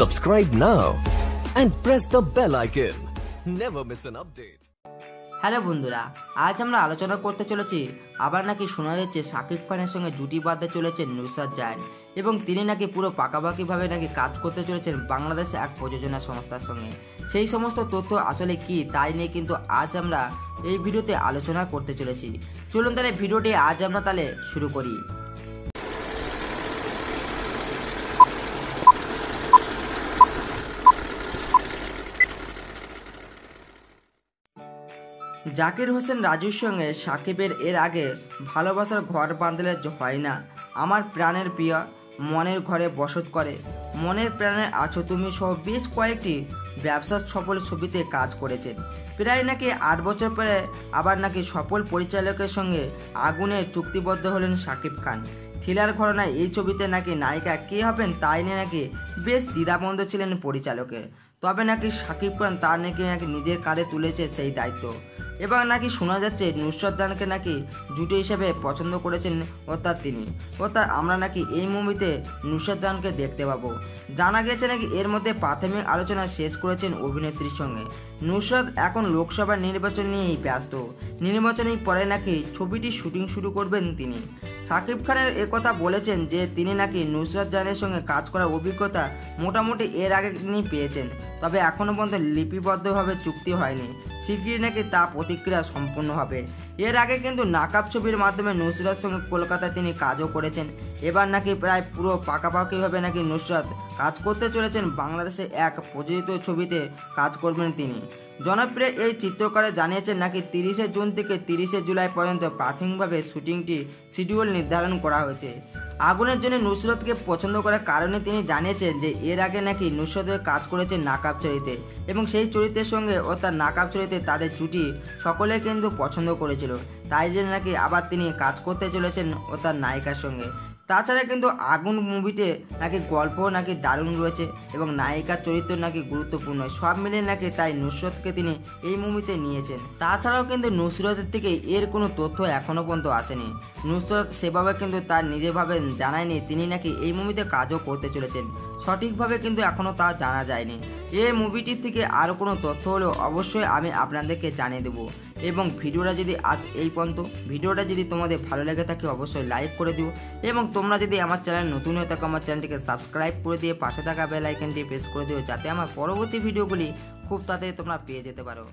Subscribe now and press the bell icon. Never miss an update. Hello বন্ধুরা, আজ আমরা আলোচনা করতে চলেছি, আবার নাকি শোনা যাচ্ছে সাকিব খানের সঙ্গে জুটি বাঁধতে চলেছেন নুসরাত জাহান এবং তিনি নাকি পুরো পাকাপাকিভাবে নাকি কাজ করতে চলেছেন বাংলাদেশে এক প্রযোজনা সংস্থার সঙ্গে সেই সমস্ত তথ্য আসলে কি, তাই নিয়ে কিন্তু আজ আমরা এই ভিডিওতে আলোচনা করতে চলেছি চলুন তাহলে ভিডিওটি আজ আমরা তাহলে শুরু করি জাকির হোসেন রাজুর সঙ্গে সাকিবের এর আগে ভালোবাসার ঘর বাঁধলে হয় না, আমার প্রাণের প্রিয়া, মনের ঘরে বসত করে। মনের প্রাণে আছো তুমি সহ বেশ কয়েকটি ব্যবসা সফল ছবিতে কাজ করেছেন প্রায় নাকি আট বছর পরে আবার নাকি সফল পরিচালকের সঙ্গে আগুনে চুক্তিবদ্ধ হলেন সাকিব খান। থ্রিলার ঘটনায় এই ছবিতে নাকি নায়িকা কে হবেন তাই নিয়ে নাকি বেশ দ্বিধাবন্ধ ছিলেন পরিচালকে তবে নাকি সাকিব খান তার নাকি নাকি নিজের কাঁধে তুলেছে সেই দায়িত্ব। এবার নাকি শোনা যাচ্ছে নুসরত জানকে নাকি জুটো হিসেবে পছন্দ করেছেন অর্থাৎ তিনি। অর্থাৎ আমরা নাকি এই মুভিতে নুসরত জানকে দেখতে পাবো। জানা গেছে নাকি এর মধ্যে প্রাথমিক আলোচনা শেষ করেছেন অভিনেত্রীর সঙ্গে। নুসরত এখন লোকসভা নির্বাচন নিয়েই ব্যস্ত। নির্বাচনের পরে নাকি ছবিটি শুটিং শুরু করবেন তিনি। সাকিব খানের একথা বলেছেন যে তিনি নাকি নুসরত জানের সঙ্গে কাজ করার অভিজ্ঞতা মোটামুটি এর আগে তিনি পেয়েছেন। তবে এখনও পর্যন্ত লিপিবদ্ধভাবে চুক্তি হয়নি। শিগগিরই নাকি তা প্রতিক্রিয়া সম্পূর্ণ হবে। এর আগে কিন্তু নাকাব ছবির মাধ্যমে নুসরাত সঙ্গে কলকাতায় তিনি কাজও করেছেন। এবার নাকি প্রায় পুরো পাকাপাকিভাবে নাকি নুসরাত। কাজ করতে চলেছেন বাংলাদেশে এক প্রযোজিত ছবিতে কাজ করবেন তিনি। জনপ্রিয় এই চিত্রকারে জানিয়েছেন নাকি তিরিশে জুন থেকে তিরিশে জুলাই পর্যন্ত প্রাথমিকভাবে শুটিংটি শিডিউল নির্ধারণ করা হয়েছে। আগুনের জন্য নুসরতকে পছন্দ করার কারণে তিনি জানিয়েছেন যে, এর আগে নাকি নুসরতের কাজ করেছেন নাকাব চরিত্রে এবং সেই চরিত্রের সঙ্গে ও তার নাকাব চরিত্রে তাদের জুটি সকলে কিন্তু পছন্দ করেছিল। তাই জন্য নাকি আবার তিনি কাজ করতে চলেছেন ও তার নায়িকার সঙ্গে। তাছাড়া কিন্তু আগুন মুভিতে নাকি গল্প নাকি দারুণ রয়েছে এবং নায়িকার চরিত্র নাকি গুরুত্বপূর্ণ, সব মিলে নাকি তাই নুসরতকে তিনি এই মুভিতে নিয়েছেন। তাছাড়াও কিন্তু নুসরতের থেকে এর কোনো তথ্য এখনও পর্যন্ত আসেনি। নুসরত সেভাবে কিন্তু তার নিজেভাবে জানায়নি, তিনি নাকি এই মুভিতে কাজও করতে চলেছেন। সঠিকভাবে কিন্তু এখনও তা জানা যায়নি। এই মুভিটির থেকে আরও কোনো তথ্য হলেও অবশ্যই আমি আপনাদেরকে জানিয়ে দেবো। এবং ভিডিওটা যদি আজ এই পর্যন্ত, ভিডিওটা যদি তোমাদের ভালো লেগে থাকে অবশ্যই লাইক করে দিও। এবং তোমরা যদি আমার চ্যানেল নতুন হয়ে থাকো, আমার চ্যানেলটিকে সাবস্ক্রাইব করে দিয়ে পাশে থাকা বেল আইকনটি প্রেস করে দিও, যাতে আমার পরবর্তী ভিডিওগুলি খুব তাড়াতাড়ি তোমরা পেয়ে যেতে পারো।